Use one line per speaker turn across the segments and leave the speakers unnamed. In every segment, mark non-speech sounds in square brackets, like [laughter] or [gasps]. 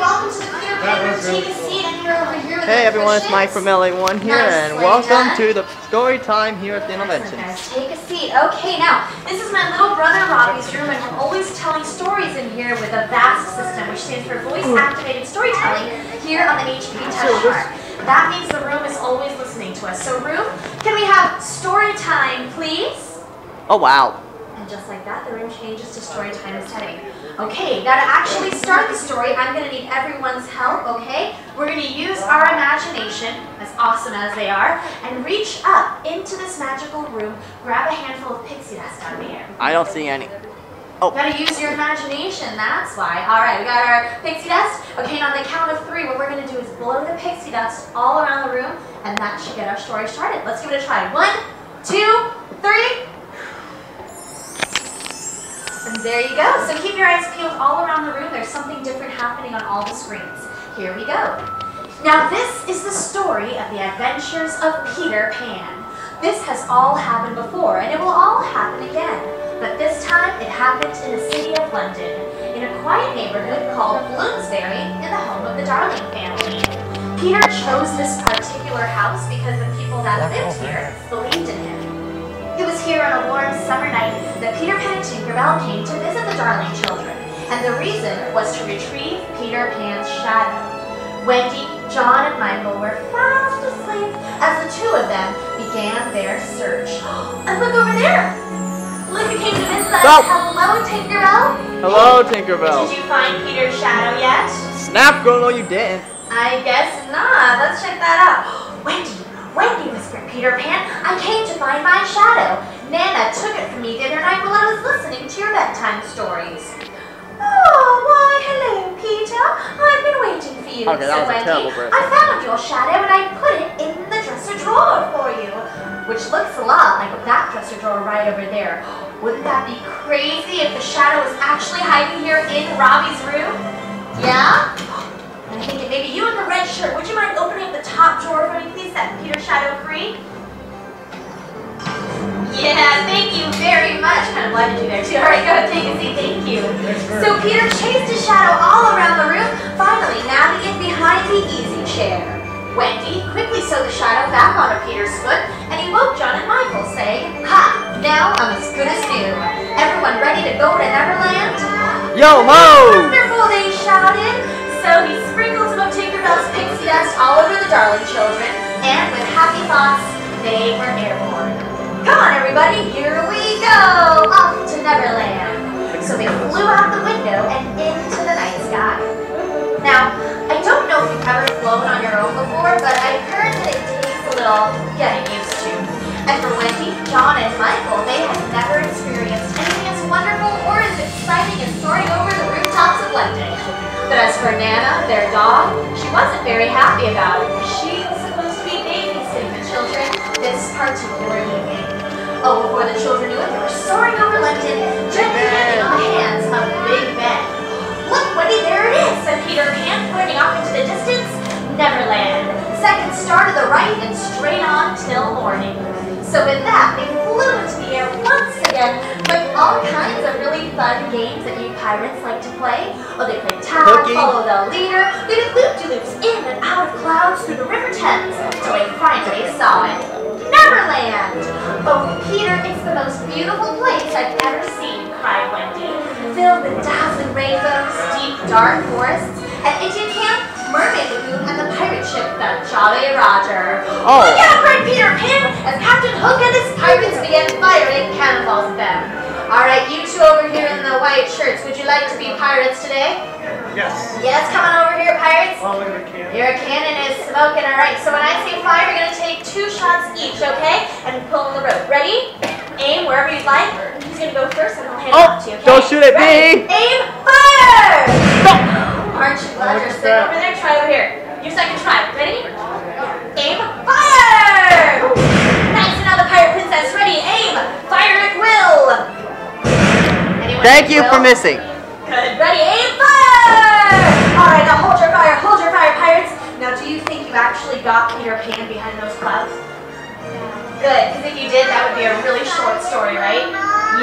welcome to the Peter Pan Take a seat, and you're over here
Hey everyone, it's Mike from LA1 here,
Nice
and welcome
Dad.
to the story time here at the
Excellent, Innoventions. Take a seat. Okay, now, this is my little brother Robbie's room, and we're always telling stories in here with a VAST system, which stands for Voice Activated Storytelling, here on the HP Touch Bar. That means the room is always listening to us. So, room, can we have story time, please?
Oh wow.
And just like that, the room changes to story time setting. Okay, now to actually start the story, I'm going to need everyone's help, okay? We're going to use our imagination, as awesome as they are, and reach up into this magical room, grab a handful of pixie dust out of the air.
I don't see any. Oh,
Gotta use your imagination, that's why. Alright, we got our pixie dust. Okay, and on the count of three, what we're gonna do is blow the pixie dust all around the room, and that should get our story started. Let's give it a try. One, two, three. And there you go. So keep your eyes peeled all around the room. There's something different happening on all the screens. Here we go. Now this is the story of the adventures of Peter Pan. This has all happened before, and it will all happen again. But this time, it happened in the city of London, in a quiet neighborhood called Bloomsbury, in the home of the Darling family. Peter chose this particular house because the people that lived here believed in him. It was here on a warm summer night Came to visit the Darling children, and the reason was to retrieve Peter Pan's shadow. Wendy, John, and Michael were fast asleep as the two of them began their search. [gasps] And look over there! Look who came to visit us.
Stop.
Hello, Tinkerbell.
hello Tinkerbell.
Did you find Peter's shadow yet?
Snap, girl, no you didn't.
I guess not. Let's check that out. [gasps] Wendy, Wendy, whispered Peter Pan, I came to find my shadow. Nana took it from me the other night while I was listening to your bedtime stories. Oh, why, hello, Peter. I've been waiting for you,
Okay,
said Wendy. I found your shadow and I put it in the dresser drawer for you, which looks a lot like that dresser drawer right over there. Wouldn't that be crazy if the shadow was actually hiding Kind of blinded you there too. All right, go ahead, take a seat. Thank you. So Peter chased his shadow all around the room, finally nabbing it behind the easy chair. Wendy quickly sewed the shadow back onto Peter's foot, and he woke John and Michael, saying, "Ha! Now I'm as good as new. Everyone ready to go to Neverland?"
Yo ho!
Wonderful, they shouted. So he sprinkled some of Tinkerbell's pixie dust all over the darling children, and with happy thoughts, they were airborne. Come on, everybody, here we go! Neverland. So they flew out the window and into the night sky. Now, I don't know if you've ever flown on your own before, but I've heard that it takes a little getting used to. And for Wendy, John, and Michael, they had never experienced anything as wonderful or as exciting as soaring over the rooftops of London. But as for Nana, their dog, she wasn't very happy about it. She was supposed to be babysitting the children this particular evening. Oh, before the children knew it, they were soaring over So with that, they flew into the air once again with all kinds of really fun games that you pirates like to play. Oh, they played tag,
Cookie.
follow the leader. They did loop-de-loops in and out of clouds through the river Thames till they finally saw it. Neverland! Oh, Peter, it's the most beautiful place I've ever seen, cried Wendy. Filled with dazzling rainbows, deep, dark forests, an Indian camp, mermaid lagoon, and the ship, the Jolly Roger.
Oh.
Look out, cried Peter Pan, as Captain Hook and his pirates began firing cannonballs at them. All right, you two over here in the white shirts, would you like to be pirates today?
Yes.
Yes, come on over here, pirates.
Oh, look at the can.
Your cannon is smoking, alright. So when I say fire, you're gonna take two shots each, okay? And pull on the rope. Ready? Aim wherever you'd like. Who's gonna go first and I'll hand it
Oh,
off to you, okay?
don't shoot at
Ready?
me.
Aim, fire!
No.
Aren't you glad you're sitting over there? Try over here. Your second try. Ready? Aim, fire! Nice, and now the pirate princess. Ready? Aim, fire at will. Anyone
Thank you for missing.
Good. Ready, aim, fire! All right, now hold your fire, hold your fire, pirates. Now, do you think you actually got Peter Pan behind those clouds? Good, because if you did, that would be a really short story, right?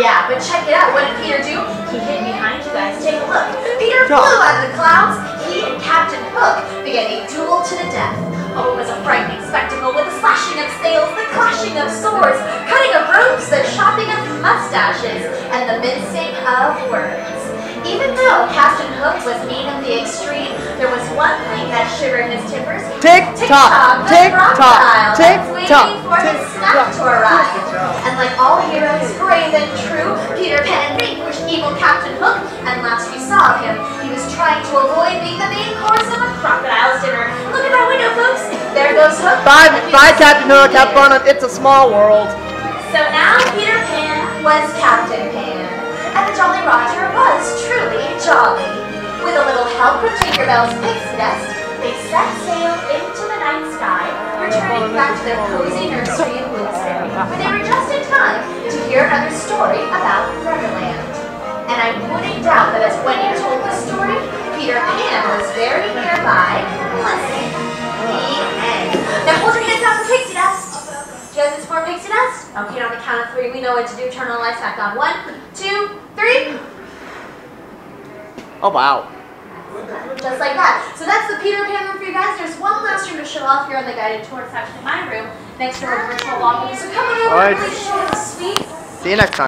Yeah, but check it out. What did Peter do? He hid behind you guys. Take a look. Peter flew out of the clouds, he and Captain Hook a duel to the death. Oh, it was a frightening spectacle with the slashing of sails, the clashing of swords, cutting of ropes, the chopping of mustaches, and the mincing of words. Even though Captain Hook was mean in the extreme, there was one thing that shivered his timbers.
Tick tock, tick tock, tick tock,
for his
tick
snuff to arrive. And like all heroes, brave and true, Peter Pan vanquished evil Captain Hook, and last we saw him, he was trying to avoid
Bye, bye, Captain Hook. Have fun It's a Small World.
So now Peter Pan was Captain Pan, and the Jolly Roger was truly jolly. With a little help from Tinkerbell's pixie dust, they set sail into the night sky, returning back to their cozy nursery in Bloomsbury, where they were just in time to hear another story about Neverland. And I wouldn't doubt that as you told the story, Peter Pan was very nearby, Okay, on the count of three, we know what to do. Turn on the lights back on. One, two, three.
Oh, wow.
Just like that. So that's the Peter Pan room for you guys. There's one last room to show off here on the guided tour section of my room next to our virtual walkway. So come on over
Alright.
and really show us sweet.
See you next time.